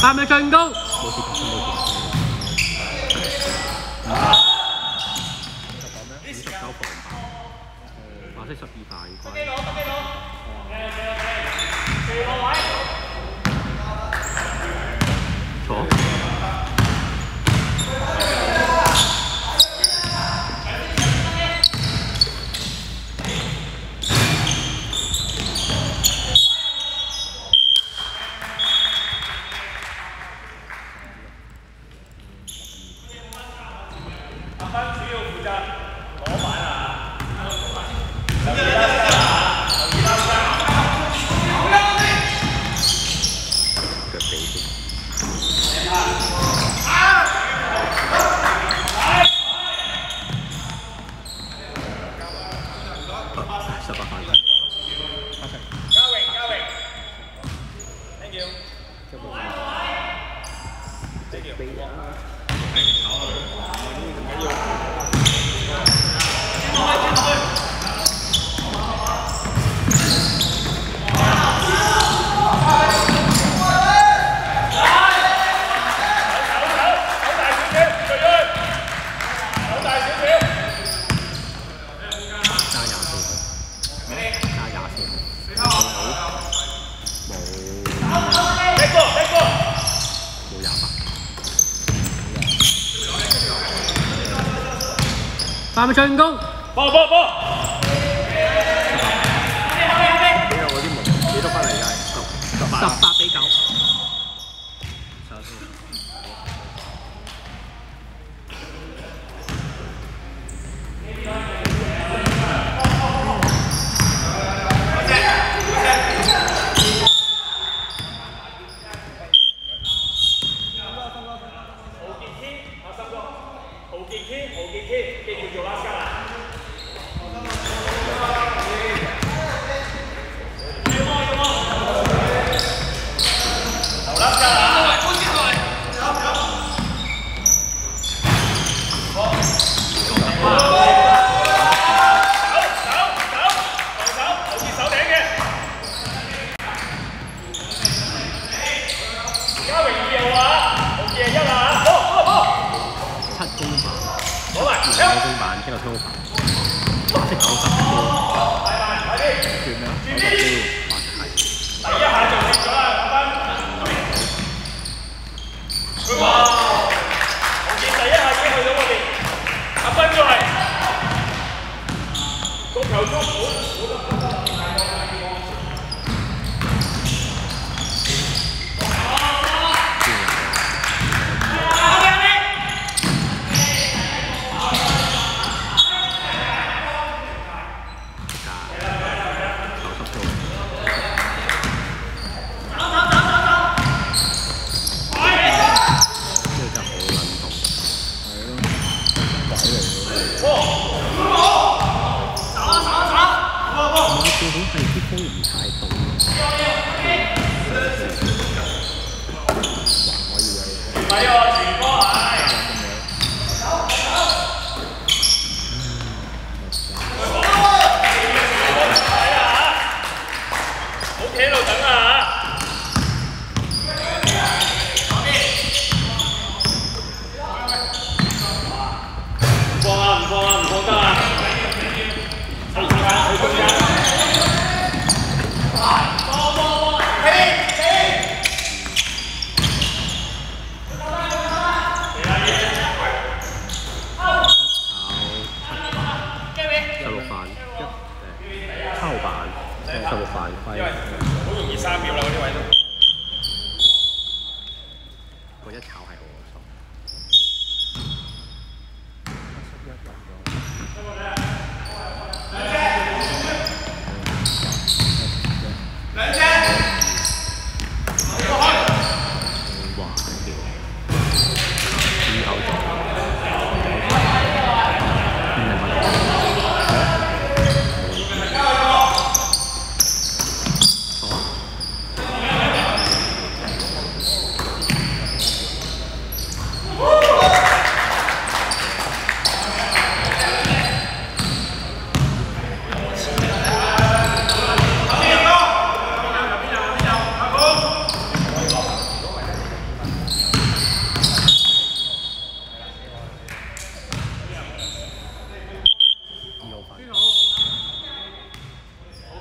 下面进攻。白色十二块。Backfield. 八秒敲进攻，报报报！好嘞！有我啲猛，别都翻嚟啊，一兰，好好好，七公板，好啊，二公板，听我招呼。完了因為好容易三秒啦，嗰啲位都。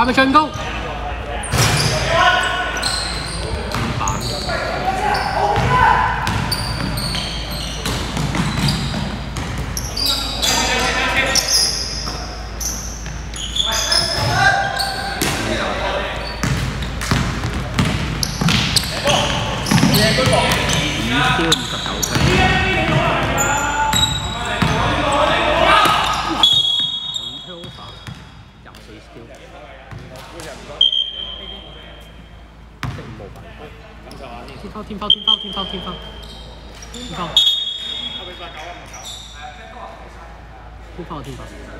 他们真够听炮听炮听炮听炮听炮不跑不跑不不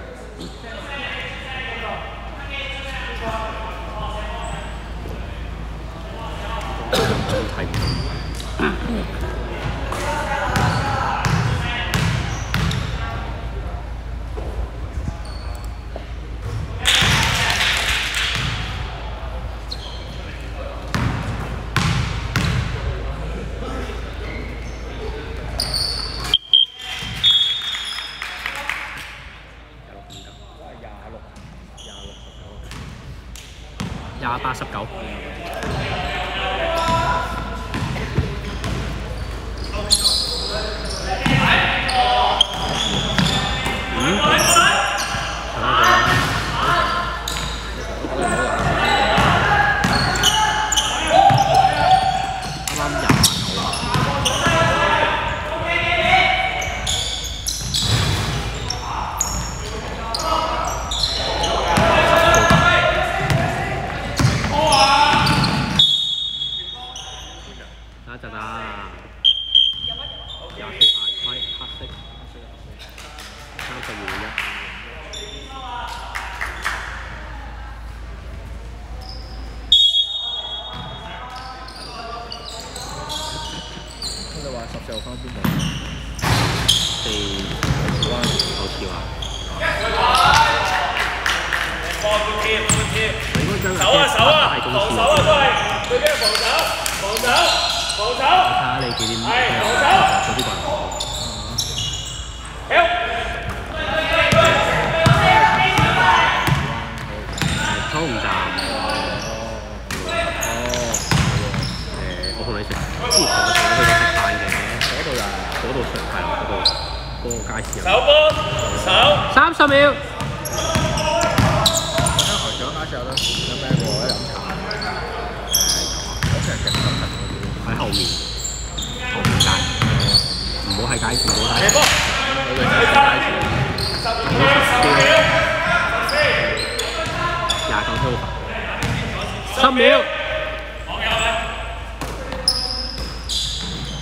八八十九。就翻邊度？四灣好似話。放半貼，半貼。守啊守啊，防守啊都係，最緊要防守，防守，防守。睇下你幾點？係防守。嗰啲棍。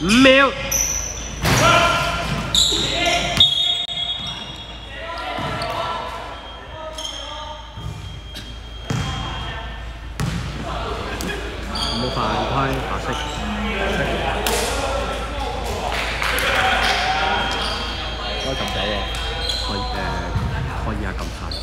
唔屌！有冇犯規？白色，開禁走喎，開誒開廿禁台。